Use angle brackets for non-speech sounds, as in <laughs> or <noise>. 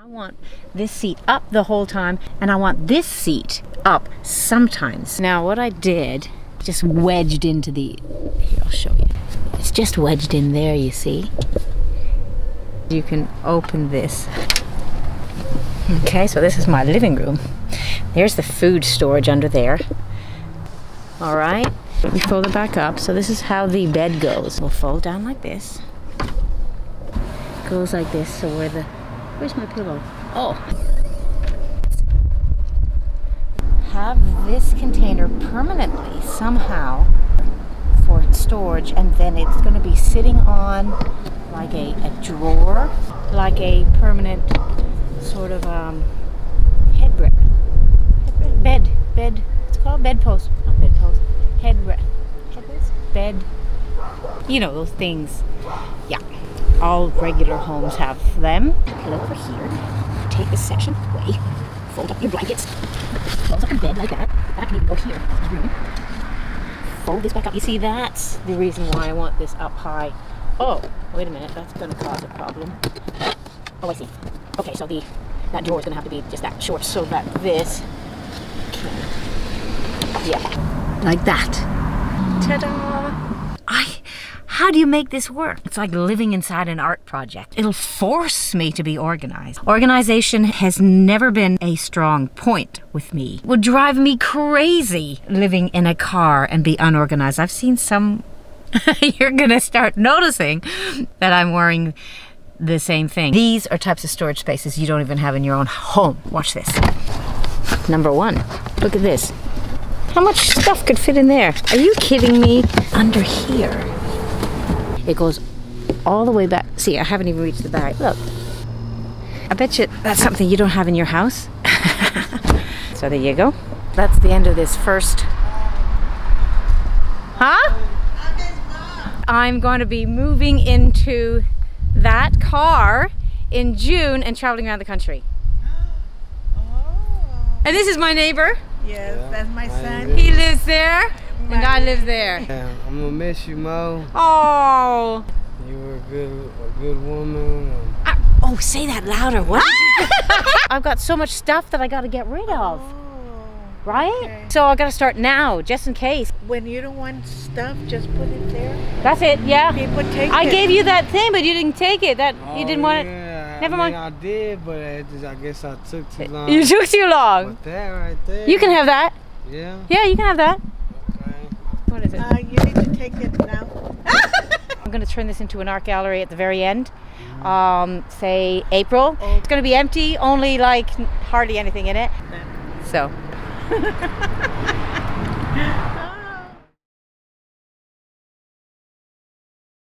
I want this seat up the whole time and I want this seat up sometimes. Now what I did, just wedged into the, here I'll show you. It's just wedged in there, you see. You can open this. Okay, so this is my living room. There's the food storage under there. All right, we fold it back up. So this is how the bed goes. We'll fold down like this. Goes like this, so where the, where's my pillow? Oh. Have this container permanently somehow for storage and then it's going to be sitting on like a, a drawer, like a permanent sort of um, headrest, bed, bed, it's called bedpost, not bedpost, headrest, headrest, bed, you know those things, yeah. All regular homes have them. Pull over here, take this section away, fold up your blankets, fold up your bed like that. That can even go here, room. Fold this back up. You see, that's the reason why I want this up high. Oh, wait a minute, that's gonna cause a problem. Oh, I see. Okay, so the that door is gonna have to be just that short so that this can, yeah, like that. Ta-da! How do you make this work? It's like living inside an art project. It'll force me to be organized. Organization has never been a strong point with me. It would drive me crazy living in a car and be unorganized. I've seen some <laughs> you're gonna start noticing that I'm wearing the same thing. These are types of storage spaces you don't even have in your own home. Watch this. Number one, look at this. How much stuff could fit in there? Are you kidding me? Under here. It goes all the way back. See, I haven't even reached the back. Look. I bet you that's something you don't have in your house. <laughs> so there you go. That's the end of this first. Huh? I'm going to be moving into that car in June and traveling around the country. <gasps> Oh. And this is my neighbor. Yes, Yeah, that's my my son. He lives there and I live there. Yeah, I'm gonna miss you, Mo. Oh. You were a good, a good woman. and Ah, oh, say that louder. What? did you do? <laughs> I've got so much stuff that I got to get rid of, Oh. right? okay. So I got to start now, just in case. When you don't want stuff, just put it there. That's it. Yeah. People take I it. gave you that thing, but you didn't take it. That you didn't Oh, want it. yeah, Never I mind. Mean, I did, but it just, I guess I took too long. You took too long. But that right there. You can have that. Yeah. Yeah, you can have that. Is it? Uh, you need to take it now. <laughs> I'm going to turn this into an art gallery at the very end. Um, say April. Oh. It's going to be empty, only like hardly anything in it. So. <laughs>